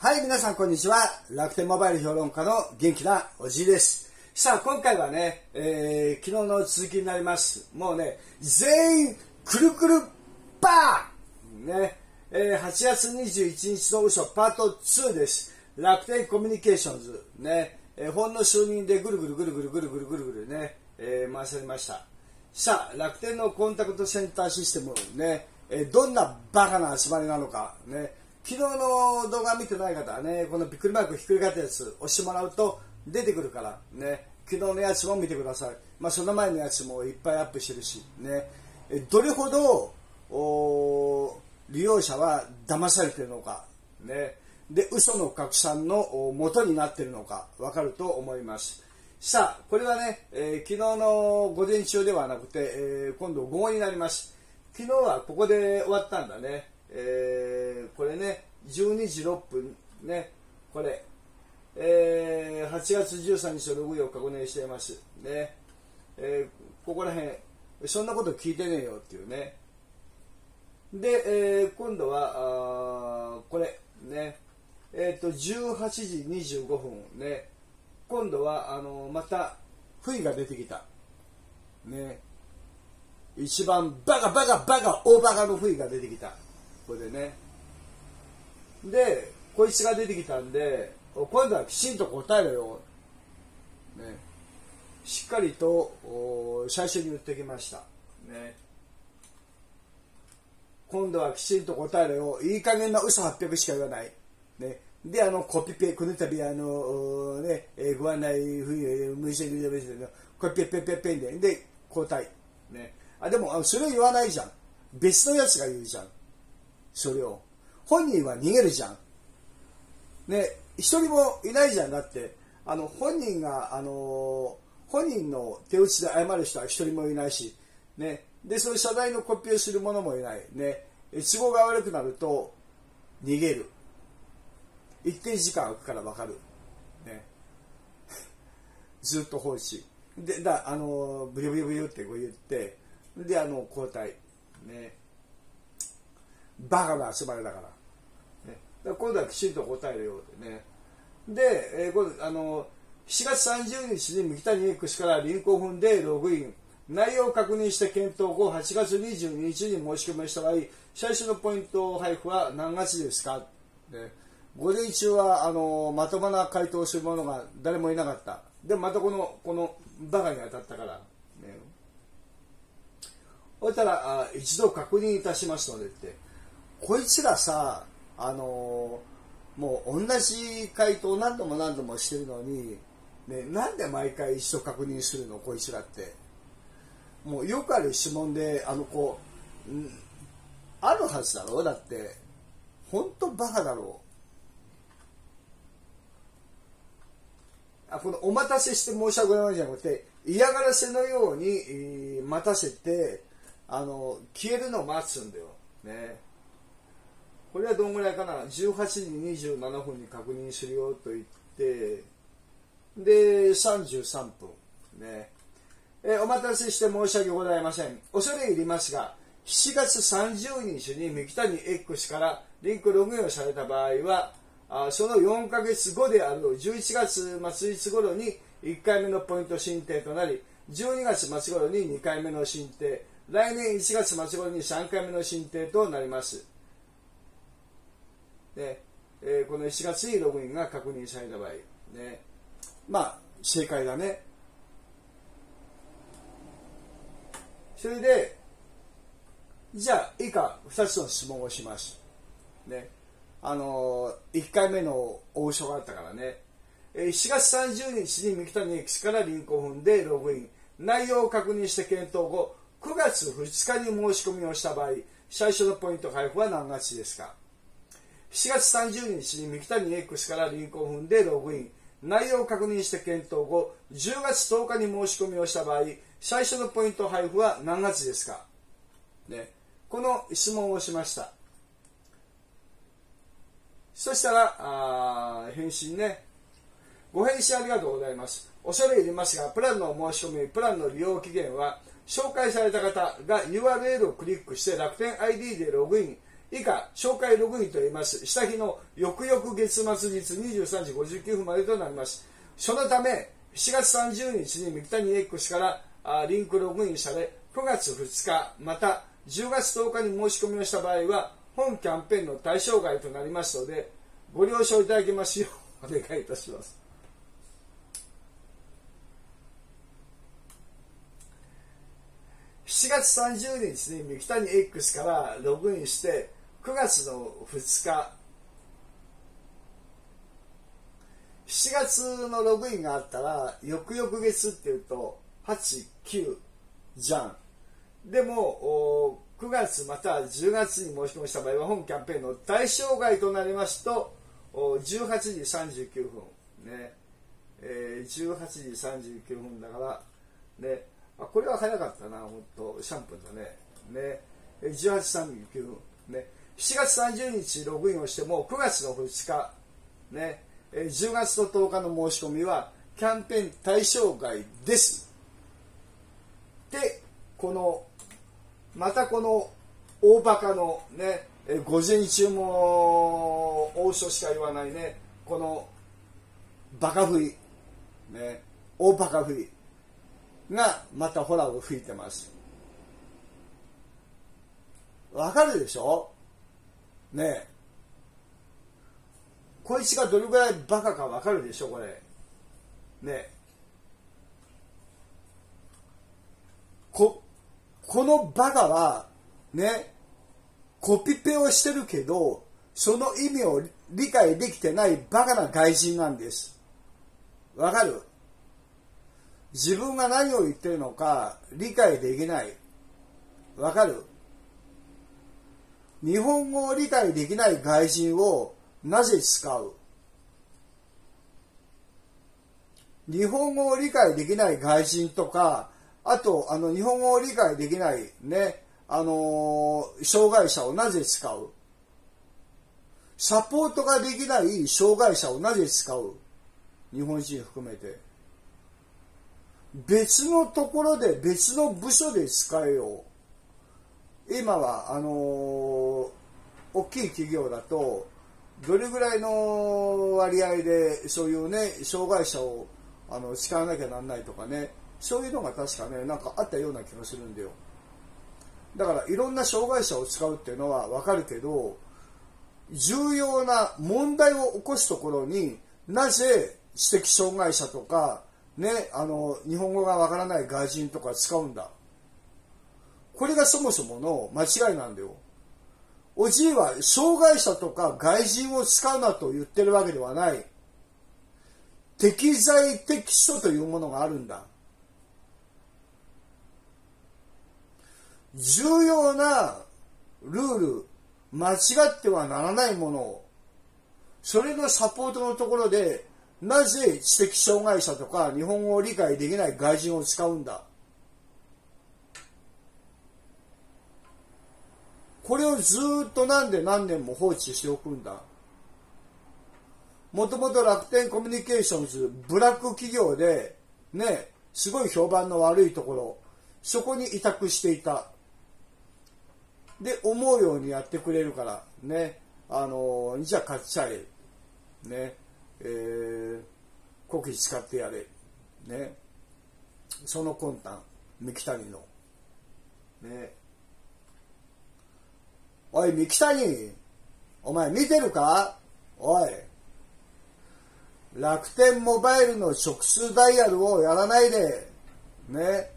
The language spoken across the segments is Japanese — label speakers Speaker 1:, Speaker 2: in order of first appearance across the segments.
Speaker 1: はい、皆さんこんにちは。楽天モバイル評論家の元気なおじいです。さあ、今回はね、えー昨日の続きになります。もうね、全員、くるくるバーね、えー8月21日の嘘パート2です。楽天コミュニケーションズ、ね、えーほんの数人でぐるぐるぐるぐるぐるぐるぐるぐるね、えー回されました。さあ、楽天のコンタクトセンターシステムね、えーどんなバカな集まりなのか、ね、昨日の動画見てない方はね、このびっくりマークひっくり返ったやつ押してもらうと出てくるから、ね、昨日のやつも見てください。まあ、その前のやつもいっぱいアップしてるし、ね、どれほど利用者は騙されてるのか、ね、で、嘘の拡散の元になってるのか分かると思います。さあ、これはね、えー昨日の午前中ではなくて、えー今度午後になります。昨日はここで終わったんだね。えーこれね、12時6分ね、これ、えー8月13日のログインを確認しています。ね、えーここら辺、そんなこと聞いてねえよっていうね。で、えー今度は、あこれ、ね、えっ、と、18時25分ね、今度は、あのまた、不意が出てきた。ね、一番バカバカバカ大バカの不意が出てきた。これでね。で、こいつが出てきたんで、今度はきちんと答えろよ。ね。しっかりと最初に言ってきました。ね。今度はきちんと答えろよ。いい加減な嘘800しか言わない。ね。で、あの、コピペ、この度、あの、ね、ご案内、ふい、無視で、無視で、コピペ、ペペ、ペンで、で、交代。ね。あ、でも、あそれ言わないじゃん。別のやつが言うじゃん。それを。本人は逃げるじゃん。ね、一人もいないじゃん。だって、あの、本人が、あの本人の手打ちで謝る人は一人もいないし、ね。で、その謝罪のコピーをする者もいない。ね。都合が悪くなると、逃げる。一定時間空くから分かる。ね。ずっと放置。で、だ、あの、ブリブリブリってこう言って、で、あの、交代。ね。バカな集まりだから。だ今度はきちんと答えるようでね。で、えー今度、あの、7月30日に三木谷 X からリンクを踏んでログイン。内容を確認して検討後、8月22日に申し込みした場合、最初のポイント配布は何月ですか、ね、午前中はあのまともな回答をする者が誰もいなかった。で、またこの、このバカに当たったから。ね、そしたらあ一度確認いたしますのでってこいつらさあのーもう同じ回答何度も何度もしてるのに、ね、なんで毎回一度確認するのこいつらって。もうよくある質問であのこうんあるはずだろ？うだって本当バカだろ？うあこのお待たせして申し訳ないじゃなくて嫌がらせのように、えー待たせてあの消えるのを待つんだよ。ね。これはどんぐらいかな？18時27分に確認するよと言ってで33分ね。えお待たせして申し訳ございません。恐れ入りますが7月30日に三木谷 X からリンクログインをされた場合はあその4ヶ月後である11月末日頃に1回目のポイント申請となり12月末頃に2回目の申請来年1月末頃に3回目の申請となります。で、えーこの1月にログインが確認された場合ねまあ正解だね。それでじゃあ以下2つの質問をします。ねあのー、1回目の大嘘があったからね。えー4月30日に三木谷 X からリンクを踏んでログイン。内容を確認して検討後9月2日に申し込みをした場合最初のポイント配布は何月ですか？7月30日に三木谷 X からリンクを踏んでログイン。内容を確認して検討後10月10日に申し込みをした場合最初のポイント配布は何月ですか、ね、この質問をしました。そしたらあ返信ね。ご返信ありがとうございます。恐れ入りますがプランの申し込みプランの利用期限は紹介された方が URL をクリックして楽天 ID でログイン。以下、紹介ログインと言います。下日の翌々月末日23時59分までとなります。そのため、7月30日に三木谷 X からあリンクログインされ、9月2日、また10月10日に申し込みをした場合は、本キャンペーンの対象外となりますので、ご了承いただきますよう お願いいたします。7月30日に三木谷 X からログインして9月の2日。7月のログインがあったら翌々月っていうと89じゃん。でも9月または10月に申し込みした場合は本キャンペーンの対象外となりますと18時39分。ね、えー、18時39分だからね。あこれは早かったな本当シャンプーだね。ね。18時39分。ね。7月30日ログインをしても9月の2日ね10月の10日の申し込みはキャンペーン対象外です。でこのまたこの大バカのね午前中も大嘘しか言わないねこのバカ食いね大バカ食いがまたホラーを吹いてます。わかるでしょ？ねえ。こいつがどれぐらいバカかわかるでしょこれ。ねえ。ここのバカはねコピペをしてるけどその意味を理解できてないバカな外人なんです。わかる？自分が何を言ってるのか理解できない。わかる？日本語を理解できない外人をなぜ使う？日本語を理解できない外人とかあとあの日本語を理解できないねあの障害者をなぜ使う？サポートができない障害者をなぜ使う？日本人含めて。別のところで別の部署で使えよ。う今はあのー、大きい企業だとどれぐらいの割合でそういうね障害者をあの使わなきゃなんないとかねそういうのが確かねなんかあったような気がするんだよだからいろんな障害者を使うっていうのはわかるけど重要な問題を起こすところになぜ知的障害者とかね、あの、日本語がわからない外人とか使うんだ。これがそもそもの間違いなんだよ。おじいは障害者とか外人を使うなと言ってるわけではない。適材適所というものがあるんだ。重要なルール、間違ってはならないものを、それのサポートのところでなぜ知的障害者とか日本語を理解できない外人を使うんだ？これをずっと何で何年も放置しておくんだもともと楽天コミュニケーションズブラック企業でねすごい評判の悪いところそこに委託していたで思うようにやってくれるからねあのじゃあ買っちゃえねえー、国費使ってやれ。ね。その魂胆、三木谷の。ね。おい、三木谷お前見てるか？おい。楽天モバイルの直通ダイヤルをやらないで、ね。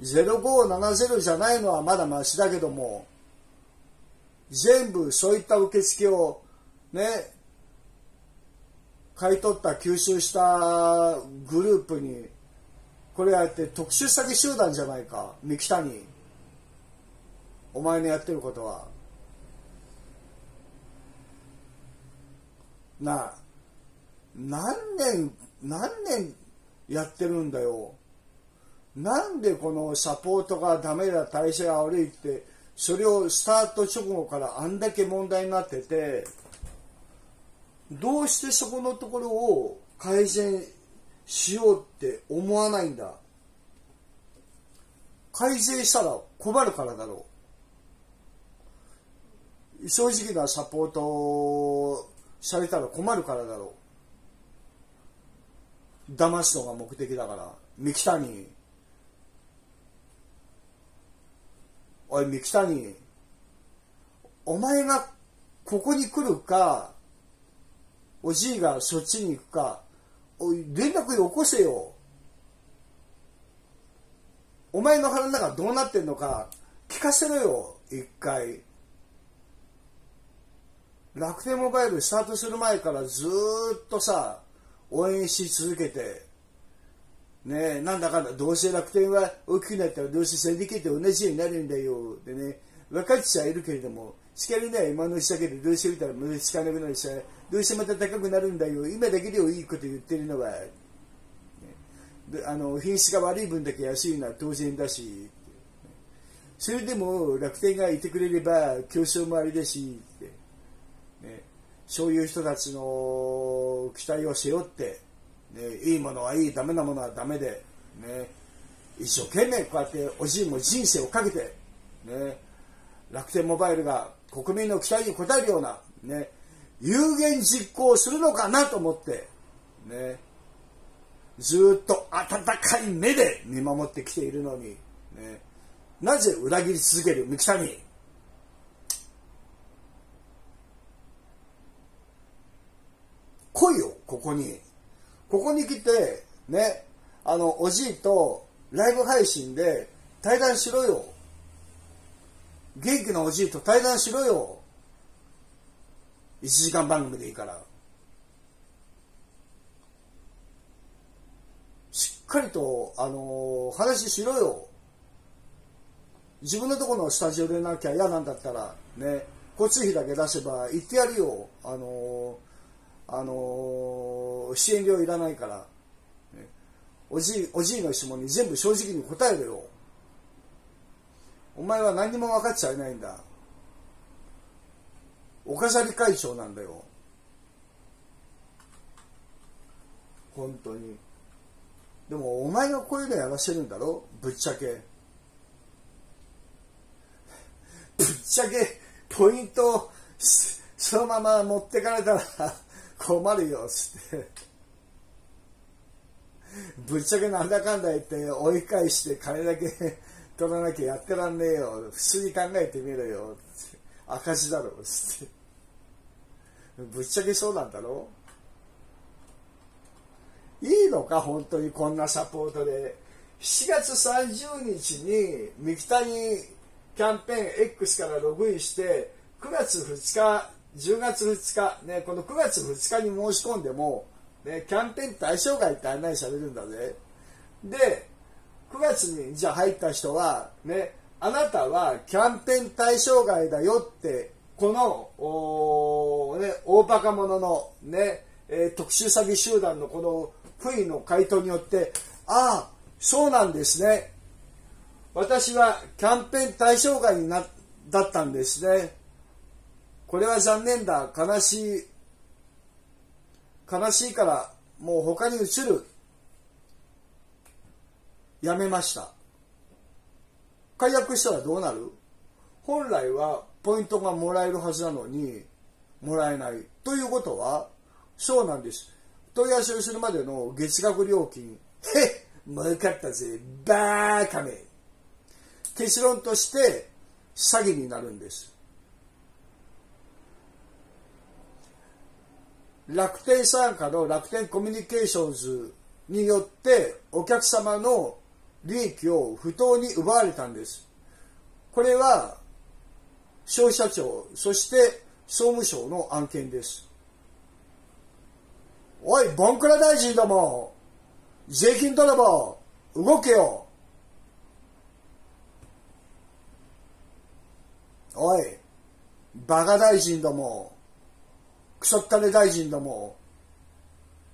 Speaker 1: 0570じゃないのはまだマシだけども、全部そういった受付をね、買い取った吸収したグループに。これやって特殊詐欺集団じゃないか三木谷お前のやってることは。なあ何年何年やってるんだよ。なんでこのサポートがダメだ体制が悪いってそれをスタート直後からあんだけ問題になっててどうしてそこのところを改善しようって思わないんだ。改善したら困るからだろう。正直なサポートされたら困るからだろう。騙すのが目的だから。三木谷おい三木谷お前がここに来るかおじいがそっちに行くかおい連絡よこせよ。お前の腹の中どうなってんのか聞かせろよ一回。楽天モバイルスタートする前からずっとさ応援し続けてねなんだかんだどうせ楽天は大きくなったらどうせセリケと同じようになるんだよでね分かっちゃいるけれどもしかりね今のうちだけでどうせ見たら無駄しかなくなるしどうしてまた高くなるんだよ今だけでもいいこと言ってるのは、ね、あの品質が悪い分だけ安いのは当然だしそれでも楽天がいてくれれば競争もありだしね、そういう人たちの期待を背負って、ね、いいものはいいダメなものはダメで、ね、一生懸命こうやっておじいも人生をかけて、ね、楽天モバイルが国民の期待に応えるような、ね、有言実行するのかなと思って、ね、ずっと温かい目で見守ってきているのに、ね、なぜ裏切り続ける三木谷来いよ、ここに。ここに来て、ね、あの、おじいとライブ配信で対談しろよ。元気なおじいと対談しろよ。1時間番組でいいから。しっかりと、あのー、話しろよ。自分のところのスタジオでなきゃ嫌なんだったら、ね、交通費だけ出せば行ってやるよ。あのーあのー、支援料いらないから、おじい、おじいの質問に全部正直に答えろよ。お前は何にも分かっちゃいないんだ。お飾り会長なんだよ。本当に。でもお前がこういうのやらせるんだろ？ぶっちゃけ。ぶっちゃけポイントをそのまま持ってかれたら困るよ、つって。ぶっちゃけなんだかんだ言って追い返して金だけ取らなきゃやってらんねえよ。普通に考えてみろよ。赤字だろ、つって。ぶっちゃけそうなんだろ？いいのか、本当にこんなサポートで。7月30日に三木谷キャンペーン X からログインして、9月2日10月2日、ね、この9月2日に申し込んでも、ね、キャンペーン対象外って案内されるんだぜ。で、9月にじゃあ入った人は、ね、あなたはキャンペーン対象外だよって、この、おね、大バカ者のね、えー、特殊詐欺集団のこの不意の回答によって、ああ、そうなんですね。私はキャンペーン対象外になだったんですね。これは残念だ。悲しい。悲しいからもう他に移る。やめました。解約したらどうなる？本来はポイントがもらえるはずなのにもらえない。ということはそうなんです。問い合わせをするまでの月額料金。へっ儲かったぜ。バーカめ結論として詐欺になるんです。楽天参加の楽天コミュニケーションズによってお客様の利益を不当に奪われたんです。これは消費者庁、そして総務省の案件です。おい、ボンクラ大臣ども、税金泥棒、動けよ。おい、バカ大臣ども、クソったれ大臣ども、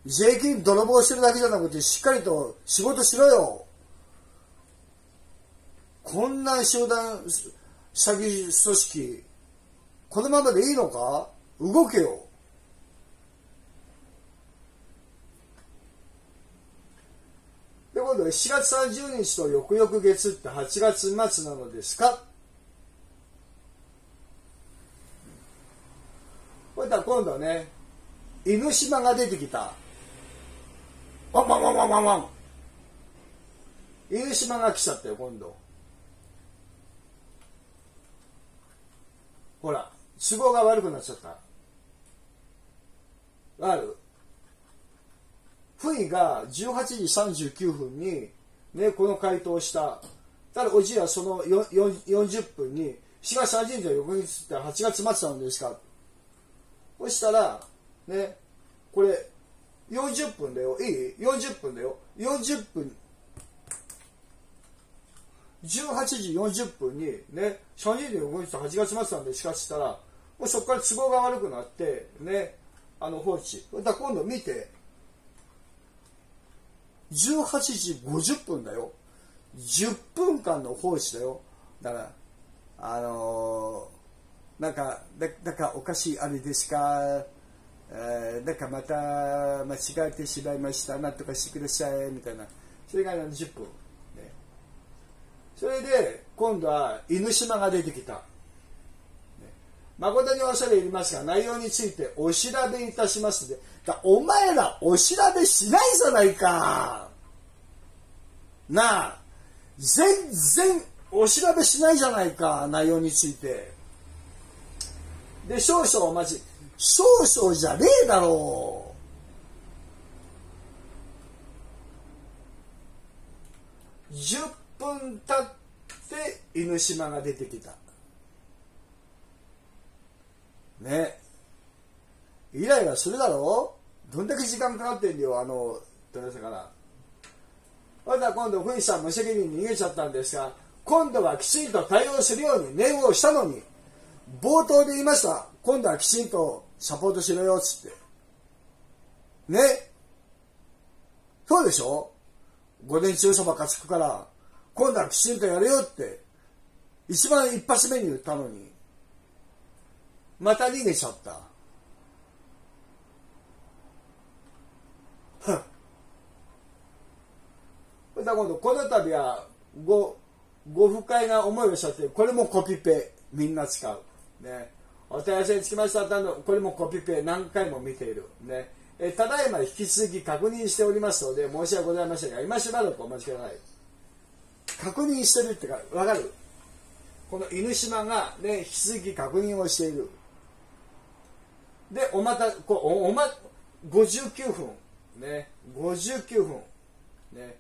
Speaker 1: 税金泥棒してるだけじゃなくて、しっかりと仕事しろよ。こんな集団詐欺組織、このままでいいのか？動けよ。ということで、7月30日と翌々月って8月末なのですか？こういったら今度ね犬島が出てきた。ワンワンワンワンワンワン。犬島が来ちゃったよ今度。ほら都合が悪くなっちゃった。ある？ふいが18時39分に、ね、この回答をした。ただ、おじいはその40分に、4月30日は翌日って8月末なんですか。そしたら、ね、これ、40分だよ。いい ?40 分だよ。40分。18時40分にね、30日の翌日8月末なんですかって言ったら、もうそこから都合が悪くなって、ね、あの放置。だ今度見て、18時50分だよ。10分間の放置だよ。だから、あのー、なんか、なんかおかしいあれですか、えー、なんかまた間違えてしまいました、なんとかしてください、みたいな。それが10分。ね、それで、今度は犬島が出てきた。ね誠に恐れ入りますが、内容についてお調べいたしますで、だお前らお調べしないじゃないか。なあ、全然お調べしないじゃないか、内容について。で、少々お待ち。少々じゃねえだろう。10分経って犬島が出てきた。ねイライラするだろどんだけ時間かかってんだよあの豊洲からまた今度富士山無責任に逃げちゃったんですが今度はきちんと対応するように念をしたのに冒頭で言いました今度はきちんとサポートしろよっつってねそうでしょ？午前中そばかつくから今度はきちんとやれよって一番一発目に言ったのにまた逃げちゃった。はっ。今度この度はごご不快な思いをしちゃってこれもコピペみんな使う。ね。お問い合わせにつきましたらこれもコピペ何回も見ている。ね。えただいま引き続き確認しておりますので申し訳ございませんが今しばらくお待ちください。確認してるってか分かる？この犬島がね引き続き確認をしている。で、おまた、こうおま、59分。ね、59分。ね。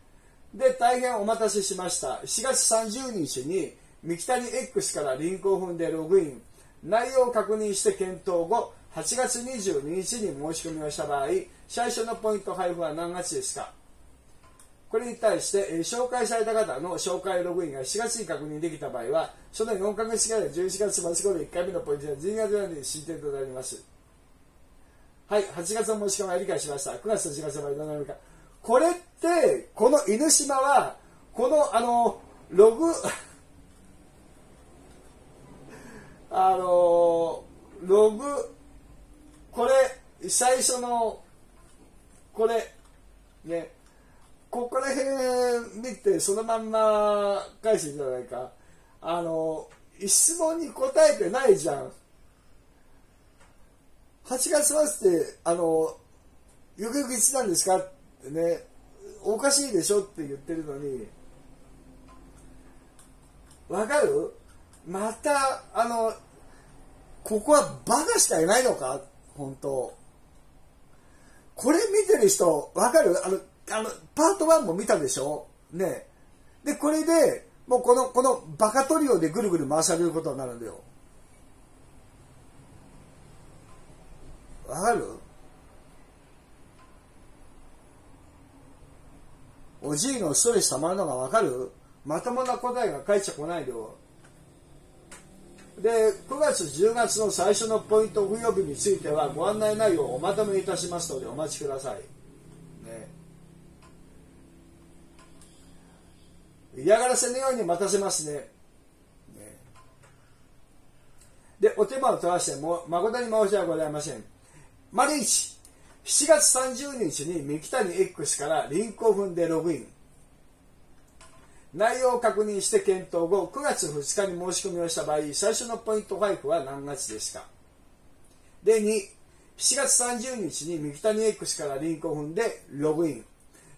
Speaker 1: で、大変お待たせしました。4月30日に、三木谷 X からリンクを踏んでログイン。内容を確認して検討後、8月22日に申し込みをした場合、最初のポイント配布は何月ですか？これに対して、えー、紹介された方の紹介ログインが4月に確認できた場合は、その4ヶ月後の11月末頃1回目のポイントは12月までに進展となります。はい、8月の申し込みは理解しました。9月と10月までどうなるか。これって、この犬島は、この、あの、ログ、あの、ログ、これ、最初の、これ、ね、ここら辺見て、そのまんま返してんじゃないか。あの、質問に答えてないじゃん。8月末ってあのよくよくいつなんですかってねおかしいでしょって言ってるのにわかる？またあのここはバカしかいないのか？本当。これ見てる人わかる？あのあのパート1も見たでしょ？ね。でこれでもうこのこのバカトリオでぐるぐる回されることになるんだよ。わかる？おじいのストレス溜まるのがわかる？まともな答えが返っちゃこないでよ。で9月10月の最初のポイント付与日についてはご案内内容をおまとめいたしますのでお待ちください、ね、嫌がらせのように待たせますね。ね。でお手間を取らせても誠に申し訳ございません。丸1、7月30日に三木谷 X からリンクを踏んでログイン。内容を確認して検討後、9月2日に申し込みをした場合、最初のポイント配布は何月ですか？で、2、7月30日に三木谷 X からリンクを踏んでログイン。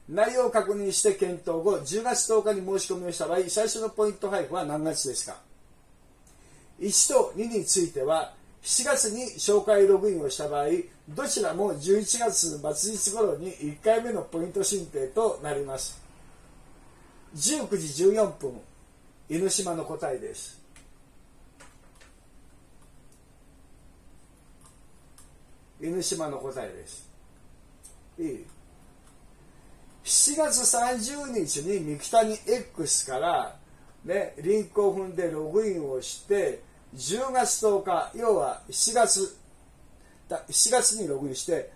Speaker 1: 内容を確認して検討後、10月10日に申し込みをした場合、最初のポイント配布は何月ですか ?1 と2については、7月に紹介ログインをした場合、どちらも11月末日頃に1回目のポイント申請となります。19時14分、犬島の答えです。犬島の答えです。いい7月30日に三木谷 X から、ね、リンクを踏んでログインをして10月10日要は7月7月にログインして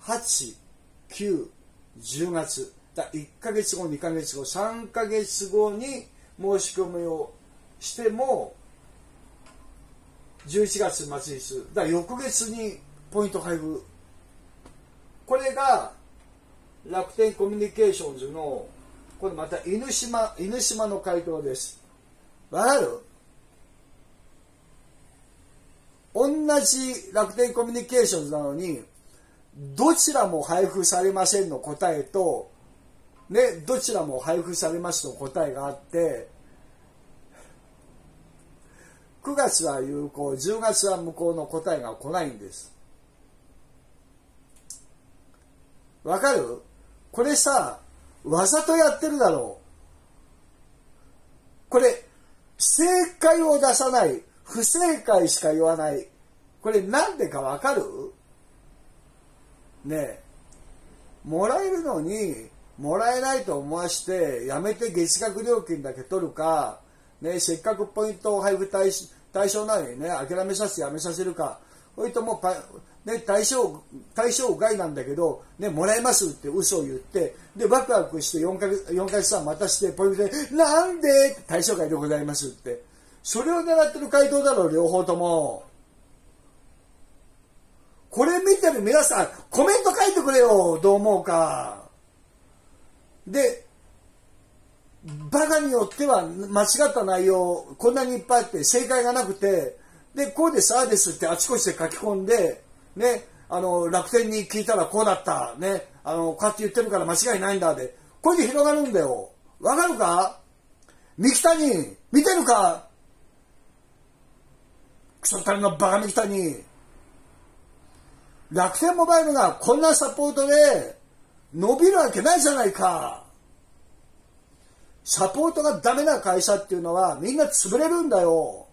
Speaker 1: 8910月だ1ヶ月後2ヶ月後3ヶ月後に申し込みをしても11月末日だ翌月にポイント配布。これが楽天コミュニケーションズのこれまた犬島犬島の回答です。わかる？同じ楽天コミュニケーションズなのにどちらも配布されませんの答えとねどちらも配布されますの答えがあって9月は有効10月は無効の答えが来ないんですわかる？これさ、わざとやってるだろう。これ、正解を出さない、不正解しか言わない。これなんでかわかる？ねえ。もらえるのに、もらえないと思わして、やめて月額料金だけ取るか、ね、せっかくポイントを配布対象なのにね、諦めさせてやめさせるか、それともね、対象対象外なんだけど、ね、もらえますって嘘を言ってでワクワクして4か月 ,4 ヶ月間またしてポイントで「なんで?」対象外でございますって。それを狙ってる回答だろう両方とも。これ見てる皆さんコメント書いてくれよどう思うか。でバカによっては間違った内容こんなにいっぱいあって正解がなくてでこうですああですってあちこちで書き込んでね、あの、楽天に聞いたらこうだった。ね、あの、こうやって言ってるから間違いないんだで。これで広がるんだよ。わかるか？三木谷、見てるか？クソタレのバカ三木谷。楽天モバイルがこんなサポートで伸びるわけないじゃないか。サポートがダメな会社っていうのはみんな潰れるんだよ。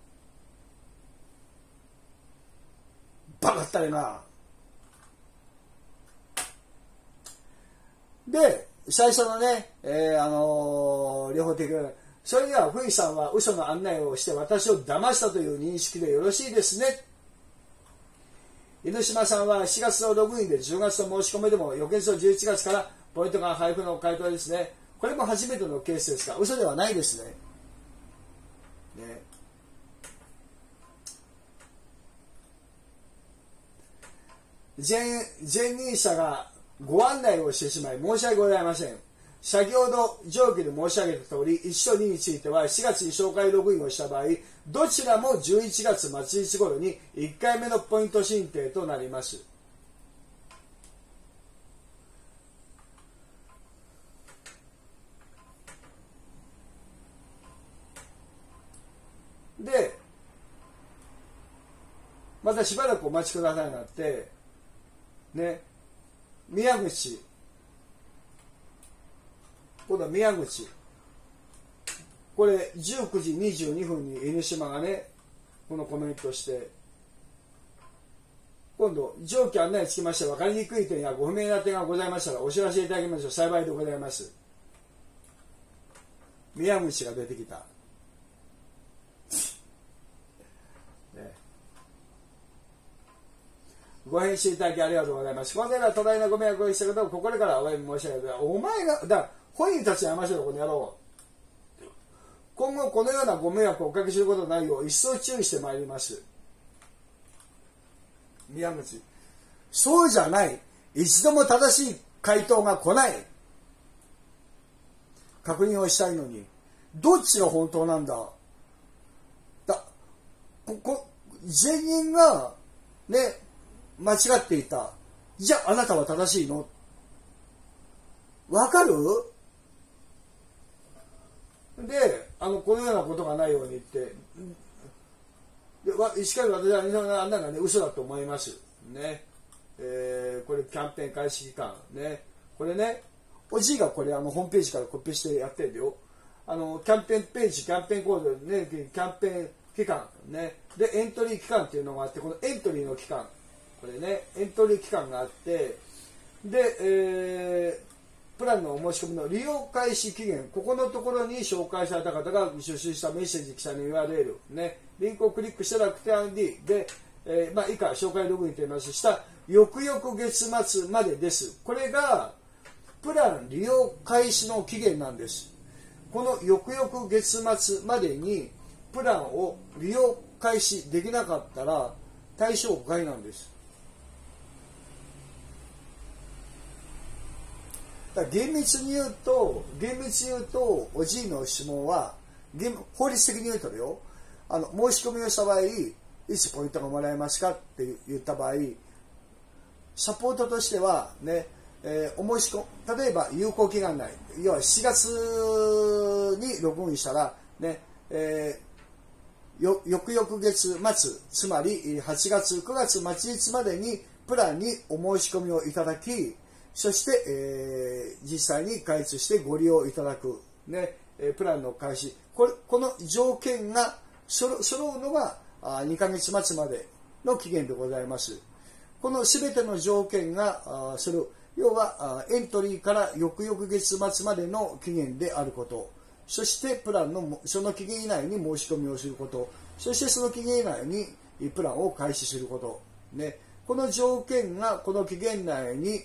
Speaker 1: バカったれな。で、最初のね、えー、あのー、両方的な、それでは、ふいさんは嘘の案内をして私を騙したという認識でよろしいですね。犬島さんは7月のログインで10月の申し込みでも、翌日の11月からポイントが配布の回答ですね。これも初めてのケースですが、嘘ではないですね。ね前任者がご案内をしてしまい申し訳ございません。先ほど上記で申し上げた通り、1と2については4月に紹介ログインをした場合、どちらも11月末日頃に1回目のポイント申請となります。で、またしばらくお待ちくださいなって、ね、宮口、今度は宮口、これ19時22分に犬島がね、このコメントして、今度、上記案内につきまして分かりにくい点やご不明な点がございましたらお知らせいただきましょう。幸いでございます。宮口が出てきた。ご返信いただきありがとうございます。このような多大なご迷惑をしたことを心からお詫び申し上げて、お前が、だ本人たちやましょう、この野郎。今後このようなご迷惑をおかけすることないよう一層注意してまいります。宮口。そうじゃない。一度も正しい回答が来ない。確認をしたいのに。どっちが本当なんだだ、ここ、全員が、ね、間違っていた。じゃああなたは正しいのわかる？で、あの、このようなことがないようにって、でしっかり私はあんながね、嘘だと思います。ね。えー、これキャンペーン開始期間。ね。これね、おじいがこれあのホームページからコピーしてやってるよ。あの、キャンペーンページ、キャンペーンコード、ね、キャンペーン期間、ね。で、エントリー期間っていうのがあって、このエントリーの期間、これね、エントリー期間があって、で、えー、プランのお申し込みの利用開始期限、ここのところに紹介された方が収集したメッセージ記載の URL、ね、リンクをクリックしたらクテ ID で、えー、まあ、以下、紹介ログインと言いますした翌々月末までです。これが、プラン利用開始の期限なんです。この翌々月末までに、プランを利用開始できなかったら、対象外なんです。だ厳密に言うと、厳密に言うと、おじいの質問は、法律的に言うとよ、あの、申し込みをした場合、いつポイントがもらえますかって言った場合、サポートとしては、ね、えー、お申し込例えば有効期間内、要は7月にログインしたら、ね、えー、よ翌々月末、つまり8月、9月末日までにプランにお申し込みをいただき、そして、えー、実際に開通してご利用いただく、ね、プランの開始、これこの条件が揃うのが2ヶ月末までの期限でございます。この全ての条件がする、要はエントリーから翌々月末までの期限であること、そしてプランのその期限以内に申し込みをすること、そしてその期限以内にプランを開始すること、ね、この条件がこの期限内に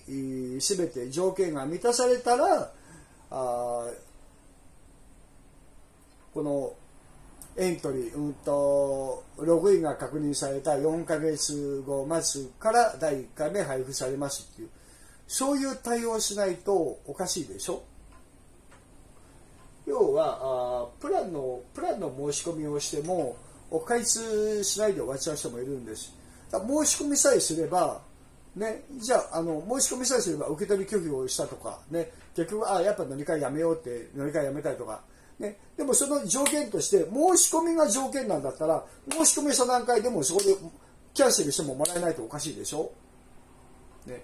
Speaker 1: 全て条件が満たされたらあこのエントリー、うんと、ログインが確認された4ヶ月後末から第1回目配布されますっていう、そういう対応しないとおかしいでしょ？要はあプランの、プランの申し込みをしても、お開通しないで終わっちゃう人もいるんです。申し込みさえすれば、ね、じゃあ、あの、申し込みさえすれば受け取り拒否をしたとか、ね、結局、あやっぱ乗り換えやめようって、乗り換えやめたいとか、ね、でもその条件として、申し込みが条件なんだったら、申し込みした段階でもそこでキャンセルしてももらえないとおかしいでしょ？ね、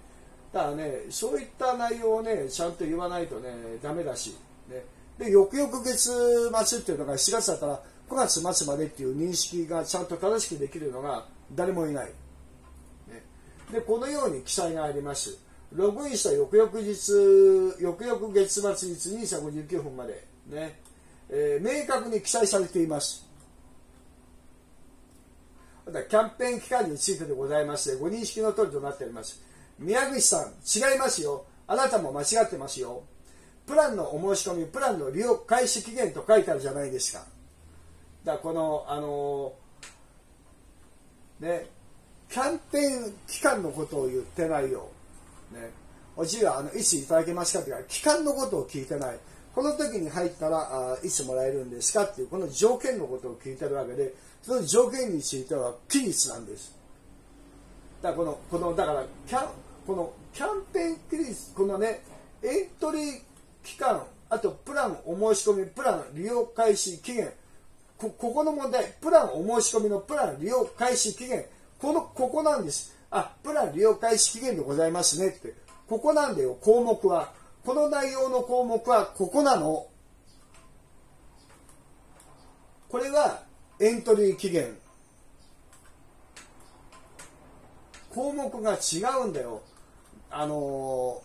Speaker 1: だからね、そういった内容をね、ちゃんと言わないとね、ダメだし、ね、で、翌々月末っていうのが7月だったら、9月末までっていう認識がちゃんと正しくできるのが誰もいない。で、このように記載があります。ログインした翌々日、翌々月末日2時59分まで、ね、えー、明確に記載されています。キャンペーン期間についてでございまして、ご認識の通りとなっております。宮口さん、違いますよ。あなたも間違ってますよ。プランのお申し込み、プランの利用開始期限と書いてあるじゃないですか。だからこの、あのー、ね、キャンペーン期間のことを言ってないよ。ね、おじいはあのいついただけますかって期間のことを聞いてない。この時に入ったらあいつもらえるんですかっていうこの条件のことを聞いてるわけでその条件については期日なんですだからこのこのだからキャンこのキャンペーン期日このねエントリー期間あとプランお申し込みプラン利用開始期限こここの問題プランお申し込みのプラン利用開始期限このここなんですあプラン利用開始期限でございますねってここなんだよ項目はこの内容の項目はここなの。これはエントリー期限。項目が違うんだよ。あの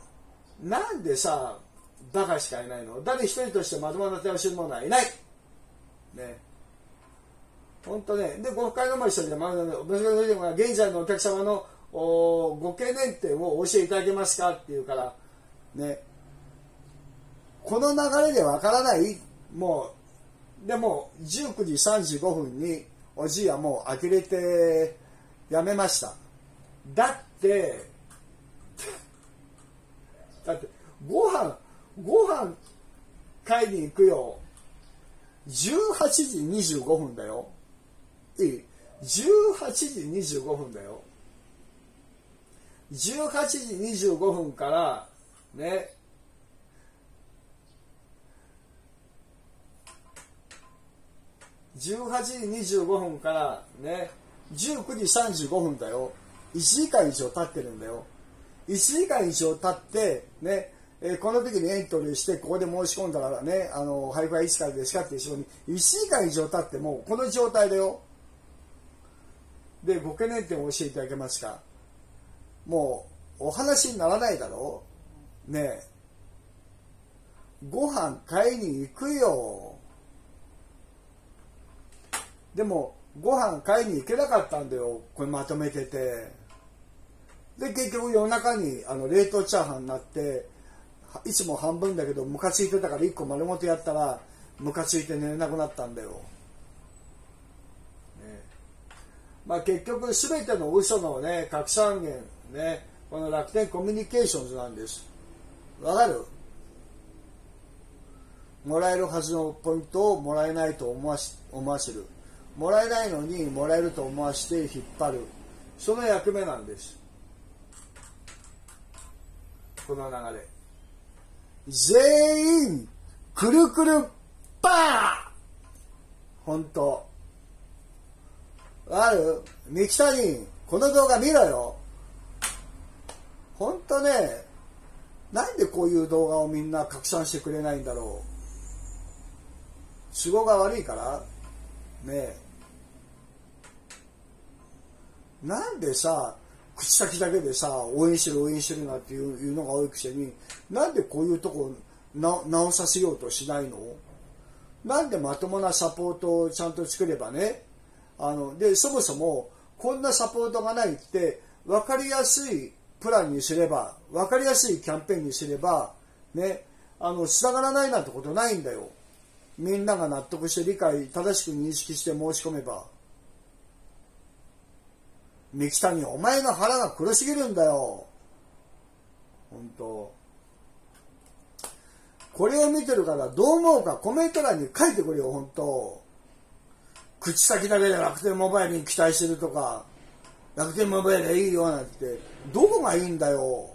Speaker 1: ー、なんでさ、バカしかいないの誰一人としてまともな手を知る者はいない。ね。本当ね。で、ご不快のまりしたじゃ、まあ、現在のお客様のおご懸念点を教えていただけますかっていうから、ね。この流れでわからないもうでも19時35分におじいはもう呆れてやめましただってだってご飯ご飯買いに行くよ18時25分だよ18時25分だよ。18時25分からね。18時25分からね。19時35分だよ。1時間以上経ってるんだよ。1時間以上経ってね。えー、この時にエントリーしてここで申し込んだからね。あのハイファイ1からですかって一緒に1時間以上経ってもこの状態だよ。でご懸念点を教えていただけますかもうお話にならないだろう。ねえ。ご飯買いに行くよ。でもご飯買いに行けなかったんだよ。これまとめてて。で結局夜中にあの冷凍チャーハンになっていつも半分だけどムカついてたから1個丸ごとやったらムカついて寝れなくなったんだよ、ね、まあ結局全ての嘘のね拡散源ねこの楽天コミュニケーションズなんです。わかる？もらえるはずのポイントをもらえないと思わし思わせる。もらえないのにもらえると思わせて引っ張る。その役目なんです。この流れ。全員くるくるパー本当。ある三木谷この動画見ろよ。本当ねなんでこういう動画をみんな拡散してくれないんだろう。都合が悪いから。ねなんでさ口先だけでさ応援してる応援してるなっていうのが多いくせになんでこういうとこな直させようとしないの？なんでまともなサポートをちゃんと作ればねあのでそもそもこんなサポートがないって分かりやすいプランにすれば分かりやすいキャンペーンにすればねあの繋がらないなんてことないんだよ。みんなが納得して理解正しく認識して申し込めば。三木谷お前の腹が黒すぎるんだよ。本当。これを見てるからどう思うかコメント欄に書いてくれよ本当。口先だけで楽天モバイルに期待してるとか楽天モバイルでいいよなんて。どこがいいんだよ。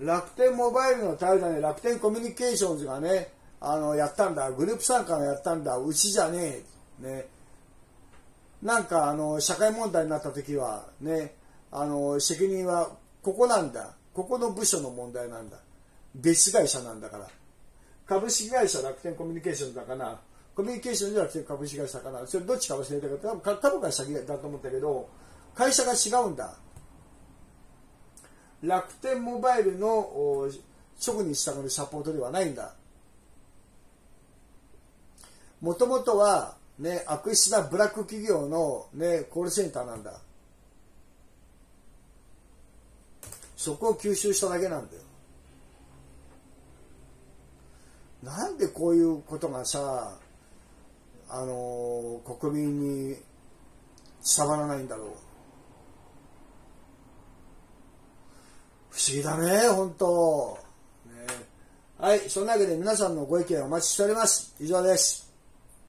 Speaker 1: 楽天モバイルの対談で楽天コミュニケーションズがねあのやったんだ。グループ参加がやったんだ。うちじゃねえ。ね。なんかあの社会問題になった時はね。あの責任はここなんだ。ここの部署の問題なんだ。別会社なんだから。株式会社楽天コミュニケーションズだかなコミュニケーションじゃなくて株式会社かな。それどっちか忘れたけど株が先だと思ったけど会社が違うんだ。楽天モバイルの職に従うサポートではないんだ。もともとはね、悪質なブラック企業の、ね、コールセンターなんだ。そこを吸収しただけなんだよ。なんでこういうことがさあの国民に伝わらないんだろう。不思議だね本当。ね。はいそんなわけで皆さんのご意見お待ちしております。以上です。